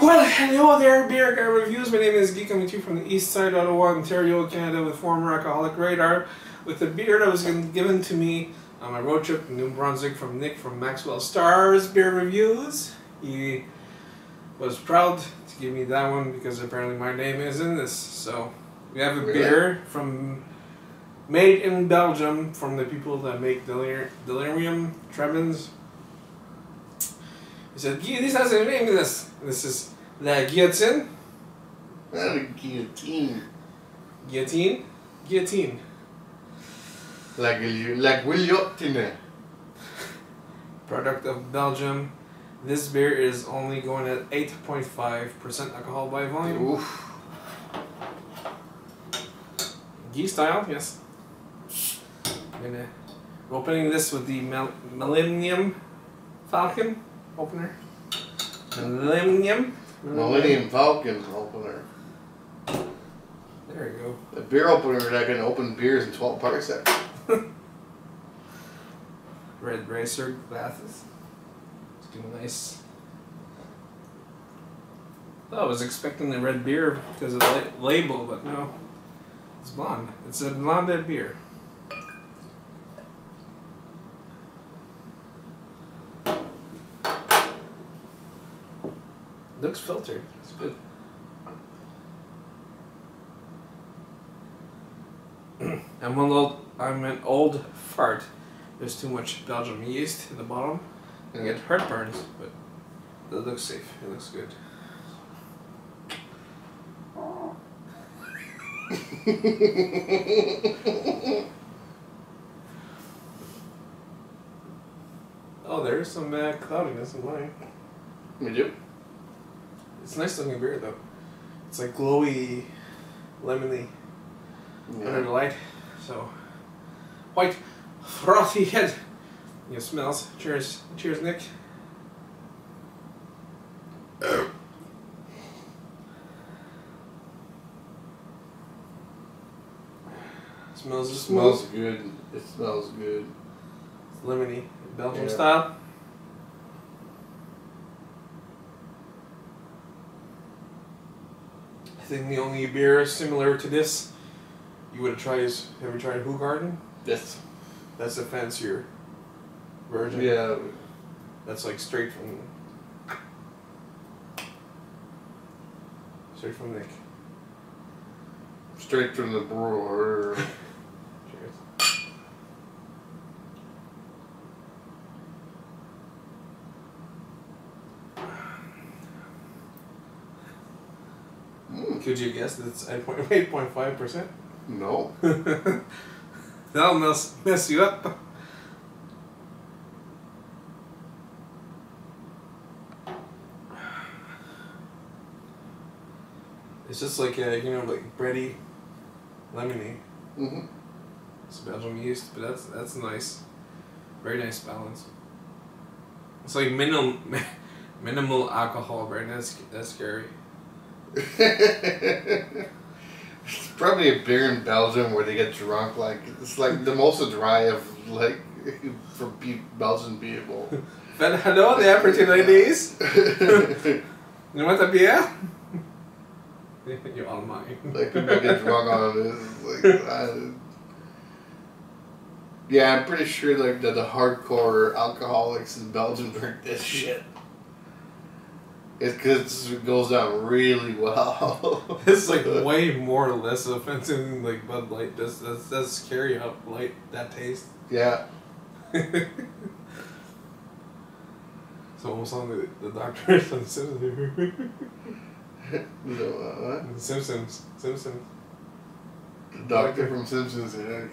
Well, hello there, Beer Guy Reviews. My name is Geek coming to you from the east side of Ottawa, Ontario, Canada, with former alcoholic radar, with a beer that was given to me on my road trip to New Brunswick from Nick from Maxwell Stars Beer Reviews. He was proud to give me that one because apparently my name is in this. So we have a Really? beer from made in Belgium from the people that make Delir- Delirium Tremens. He said, this has a name in this. This is La Guillotine. Not a guillotine. Guillotine? Guillotine. Guillo- la guillotine. Product of Belgium. This beer is only going at 8.5% alcohol by volume. Oof. Guy style, yes. I'm gonna opening this with the Mil- Millennium Falcon opener. Millennium. Millennium Falcon opener. There you go. A beer opener that can open beers in 12 parsecs. Red Racer glasses. It's doing nice. Oh, I was expecting the red beer because of the label, but no. It's blonde. It's a blonde beer. Looks filtered. It's good. I'm one old. I'm an old fart. There's too much Belgium yeast in the bottom. I get heartburns, but it looks safe. It looks good. Oh, there's some uh, cloudiness in mine. We do. It's nice looking beer though. It's like glowy, lemony under the light. So white, frothy head. It smells. Cheers, cheers, Nick. smells It smells good. It smells good. lemony, Belgian Yeah. style. The only beer similar to this you would have tried is have you tried Hoegaarden? This. That's a fancier version. Yeah. That's like straight from straight from Nick. Straight from the brewer. Cheers. Mm, Could you guess that it's eight point eight point five percent? no. That'll mess mess you up. It's just like a, you know, like bready, lemony. hmm It's Belgium yeast, but that's that's nice. Very nice balance. It's like minimal minimal alcohol, right? That's that's scary. It's probably a beer in Belgium where they get drunk. Like it's like the most dry of like for be- Belgian people. But hello there, pretty ladies. You want a beer? You're all mine. like people get drunk on this. Like, I, yeah, I'm pretty sure like that the hardcore alcoholics in Belgium drink this shit. It's because it goes down really well. It's like way more or less offensive than like Bud Light. That's that's that's scary how light that tastes. yeah. It's almost on the, the doctors on Simpsons. Know, uh, what? Simpsons. Simpsons. The doctor from Simpsons. yeah,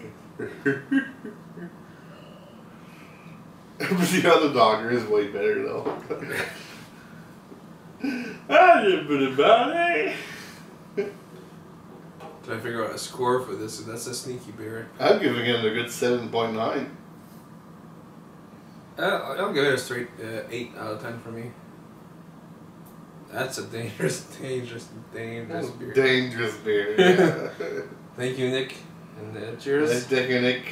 but the other doctor is way better though. Ah, you bit about it. Trying to figure out a score for this, and that's a sneaky beer. I'm giving it a good seven point nine. Uh, I'll give it a straight uh, 8 out of 10 for me. That's a dangerous, dangerous, dangerous beer. Dangerous beer. Yeah. Thank you, Nick. And uh, cheers. Let's take Nick.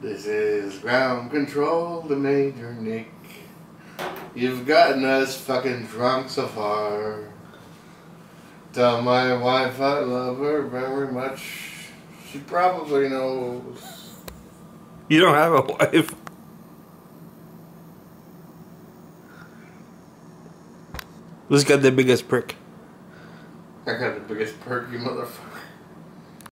This is ground control, the Major Nick. You've gotten us fucking drunk so far. Tell my wife I love her very much. She probably knows. You don't have a wife. Who's got the biggest prick? I got the biggest perky motherfucker.